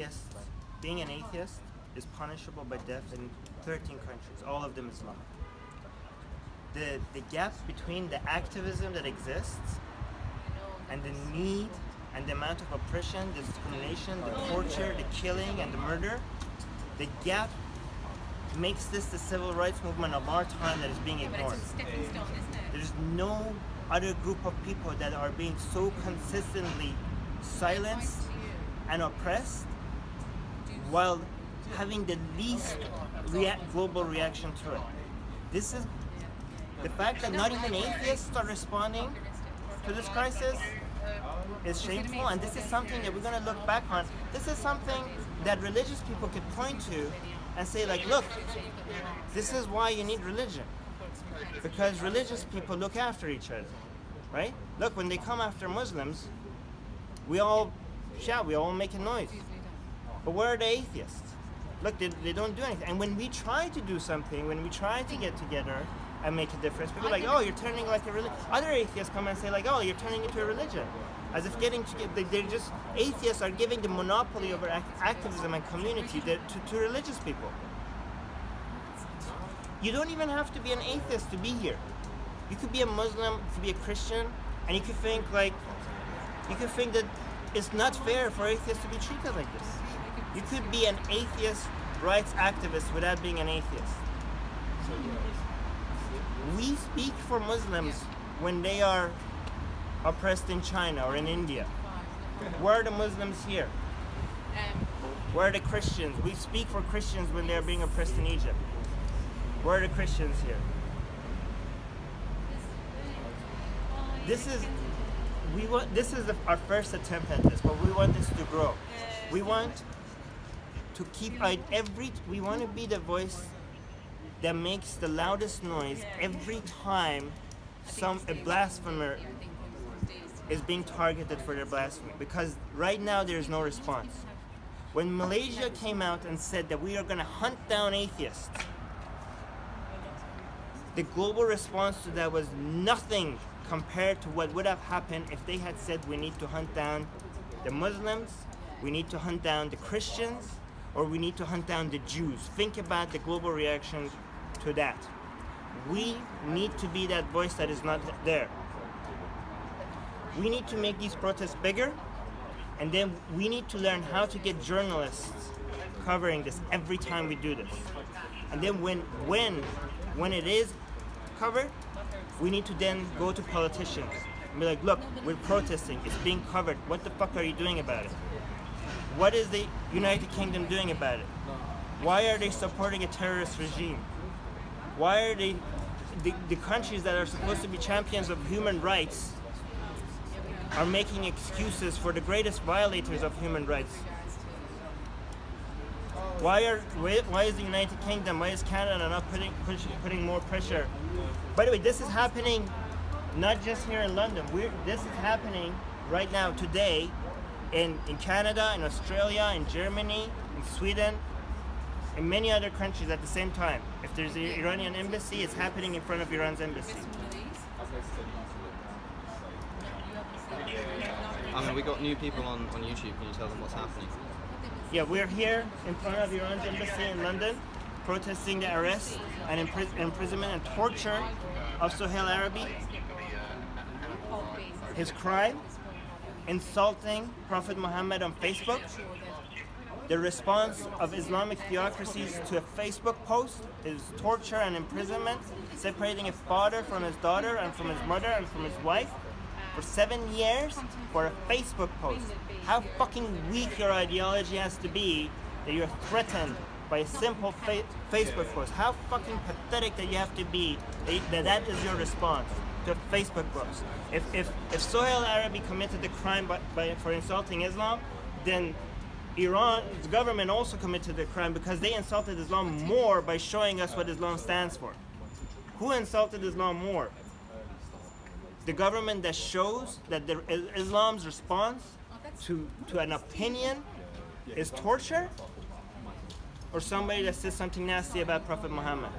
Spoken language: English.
atheist, being an atheist is punishable by death in 13 countries, all of them Islam. The, the gap between the activism that exists and the need and the amount of oppression, the discrimination, the torture, the killing, and the murder, the gap makes this the civil rights movement of our time that is being ignored. There's no other group of people that are being so consistently silenced and oppressed while having the least rea global reaction to it. This is the fact that not even atheists are responding to this crisis is shameful and this is something that we're going to look back on. This is something that religious people could point to and say like, look, this is why you need religion. Because religious people look after each other, right? Look, when they come after Muslims, we all shout, we all make a noise. But where are the atheists? Look, they, they don't do anything. And when we try to do something, when we try to get together and make a difference, people are like, oh, you're turning like a religion. Other atheists come and say like, oh, you're turning into a religion. As if getting to they're just, atheists are giving the monopoly over activism and community to, to religious people. You don't even have to be an atheist to be here. You could be a Muslim, you could be a Christian, and you could think like, you could think that it's not fair for atheists to be treated like this. You could be an atheist rights activist without being an atheist. We speak for Muslims when they are oppressed in China or in India? Where are the Muslims here? Um, Where are the Christians? We speak for Christians when they're being oppressed in Egypt. Where are the Christians here? This is we want this is the, our first attempt at this, but we want this to grow. We want to keep every we want to be the voice that makes the loudest noise every time some a blasphemer is being targeted for their blasphemy. Because right now there is no response. When Malaysia came out and said that we are going to hunt down atheists, the global response to that was nothing compared to what would have happened if they had said we need to hunt down the Muslims, we need to hunt down the Christians, or we need to hunt down the Jews. Think about the global reaction to that. We need to be that voice that is not there we need to make these protests bigger and then we need to learn how to get journalists covering this every time we do this. And then when when when it is covered, we need to then go to politicians and be like, look, we're protesting, it's being covered. What the fuck are you doing about it? What is the United Kingdom doing about it? Why are they supporting a terrorist regime? Why are they the, the countries that are supposed to be champions of human rights are making excuses for the greatest violators of human rights. Why are why is the United Kingdom, why is Canada not putting push, putting more pressure? By the way, this is happening not just here in London. We're, this is happening right now today in, in Canada, in Australia, in Germany, in Sweden, in many other countries at the same time. If there's an Iranian embassy, it's happening in front of Iran's embassy. I mean, we got new people on, on YouTube. Can you tell them what's happening? Yeah, we're here in front of Iran's embassy in London, protesting the arrest and impris imprisonment and torture of Soheil Arabi. His crime, insulting Prophet Muhammad on Facebook. The response of Islamic theocracies to a Facebook post is torture and imprisonment, separating a father from his daughter and from his mother and from his wife for seven years for a Facebook post. How fucking weak your ideology has to be that you're threatened by a simple fa Facebook post. How fucking pathetic that you have to be that that is your response a Facebook groups. If, if, if Soheil Arabi committed the crime by, by, for insulting Islam, then Iran's government also committed the crime because they insulted Islam more by showing us what Islam stands for. Who insulted Islam more? the government that shows that the, Islam's response to, to an opinion is torture, or somebody that says something nasty about Prophet Muhammad.